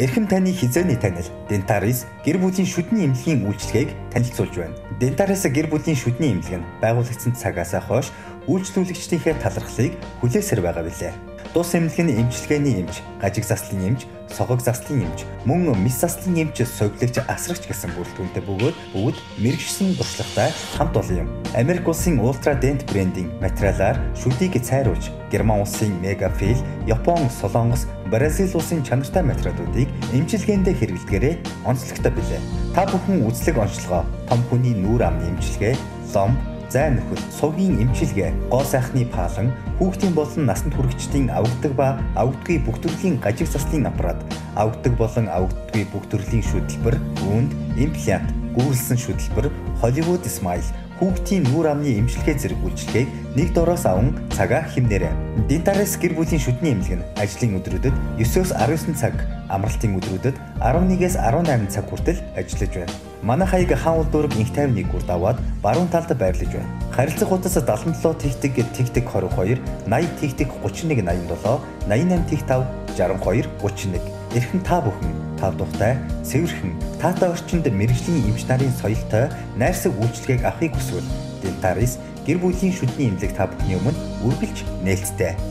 Эрхэм таны хизээний танил Dentaris гэр бүлийн шүдний эмнэлгийн үйлчилгээг танилцуулж байна. Dentaris гэр бүлийн шүдний эмнэлэг нь байгуулагдсан цагаас хойш үйлчлүүлэгчдийнхээ талархлыг хүлээсээр байгаа билээ. Дус эмнэлгийн эмчилгээний эмч, гажиг заслын эмч, согог заслын эмч, мөн мис заслын эмч, совиглогч, асрагч гэсэн бүрэлдэхүүнтэй бөгөөд бүгд мэрэгчсэн туршлагатай хамт олон юм. Америк улсын Ultra Dent брендийн материалаар шүдийг цайруулж, Герман улсын Megafil, Япон, Солонгос, Бразил улсын чанартай материалуудыг эмчилгээндээ хэрэглэдгээрээ онцлогтой билээ. Та бүхэн үзлэг онцлогоо, том хүний нүүр амны эмчилгээ, лом, зай нөхөд, сувгийн эмчилгээ, гоо сайхны паалан, хүүхдийн болон насанд хүрэгчдийн авгдаг ба авгдгүй бүх төрлийн гажиг заслын аппарат, авгдаг болон авгдгүй бүх төрлийн шүтлбэр, үүнд имплант, гүүрлсэн шүтлбэр, Hollywood Smile хүүхдийн нүүр амны эмчилгээ зэрэг үйлчилгээг нэг дороос аван цагаа хэмнээрэй. Dentaris гэр бүлийн шүдний эмнэлэг нь ажлын өдрүүдэд 9-өөс 19 цаг, амралтын өдрүүдэд 11-ээс 18 цаг хүртэл ажиллаж байна. Манай хаяг хаан улдуург инх 51 гүрд аваад баруун талд байрлаж байна. Харилцах хуудас 77 тэгтэг тэгтэг 22, 80 тэгтэг 31 87, 88 тэгтав 62 31. Эрхэн та бүхэн тав тухтай, цэвэрхэн, таатай орчинд мэрэгжлийн эмч нарын соёлтой найрсаг үйлчлэгийг авахыг хүсвэл Dentaris гэр бүлийн шүдний эмнэлэг та бүхний өмнө үргэлж нээлттэй